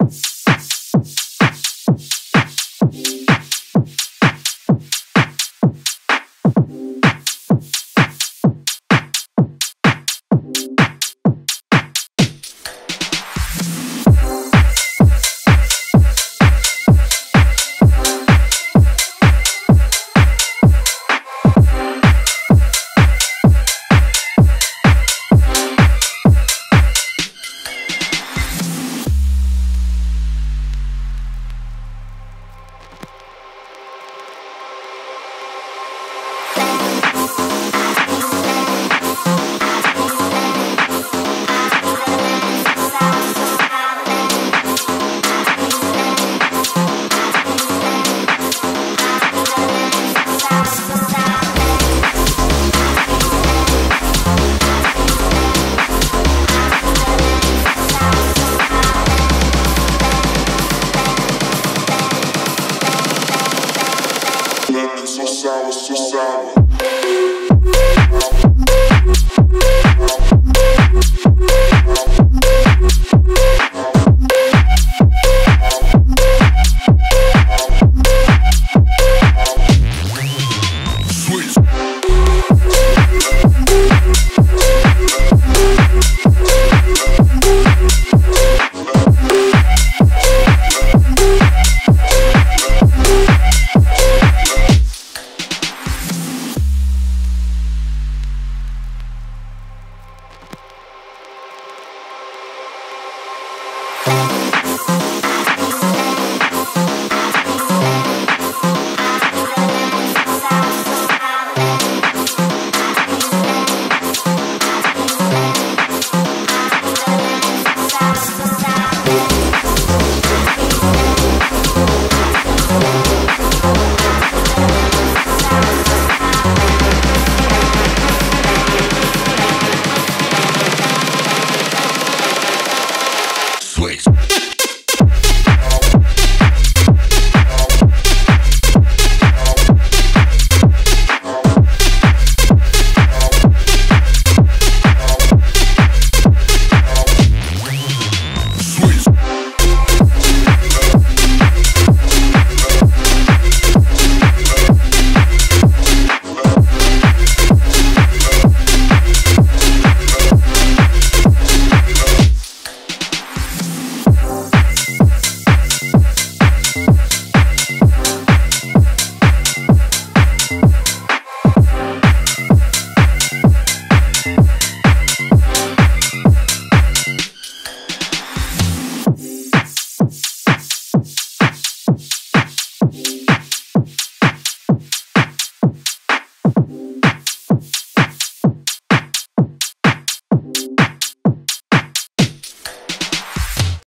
you sour. switch.